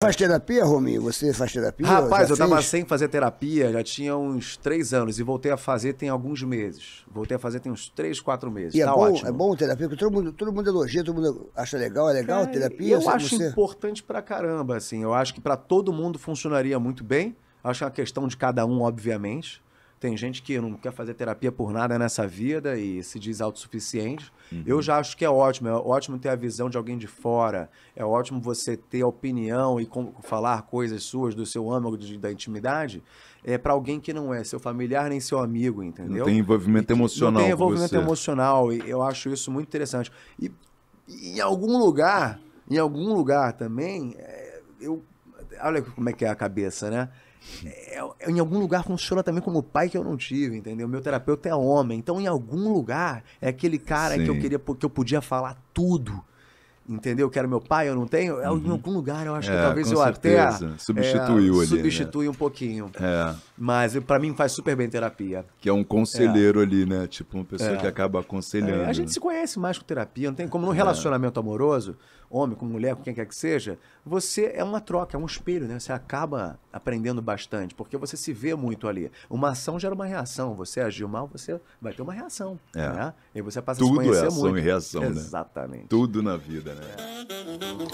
Faz terapia, Rominho? Você faz terapia? Rapaz, eu tava fez? sem fazer terapia, já tinha uns três anos e voltei a fazer tem alguns meses. Voltei a fazer tem uns três, quatro meses. E é tá bom, ótimo. é bom terapia, porque todo mundo, todo mundo elogia, todo mundo acha legal, é legal Cara, terapia? Eu acho você? importante pra caramba, assim. Eu acho que pra todo mundo funcionaria muito bem. Acho que é uma questão de cada um, obviamente. Tem gente que não quer fazer terapia por nada nessa vida e se diz autossuficiente. Uhum. Eu já acho que é ótimo. É ótimo ter a visão de alguém de fora. É ótimo você ter a opinião e com- falar coisas suas do seu âmago de- da intimidade. É para alguém que não é seu familiar nem seu amigo, entendeu? Não tem envolvimento emocional Não tem envolvimento emocional. E eu acho isso muito interessante. E e em algum lugar, em algum lugar também, é, eu. Olha como é que é a cabeça, né? É, é, em algum lugar funciona também como pai que eu não tive, entendeu? Meu terapeuta é homem. Então, em algum lugar, é aquele cara que eu Sim. queria, que eu podia falar tudo. Entendeu? Que era meu pai, eu não tenho. É, Em algum lugar eu acho que É, talvez eu certeza. até. Substituiu é, ali, né? Substitui um pouquinho. É, Mas pra mim faz super bem terapia. que é um conselheiro ali, né? Tipo, uma pessoa É. que acaba aconselhando. É, a gente né? se conhece mais com terapia, não tem como no relacionamento amoroso, homem com mulher, com quem quer que seja, você é uma troca, é um espelho, né? Você acaba aprendendo bastante, porque você se vê muito ali. Uma ação gera uma reação, você agiu mal, você vai ter uma reação, É. né? E você passa Tudo a se é conhecer ação muito. e reação, né? Exatamente. Tudo na vida, né? minute.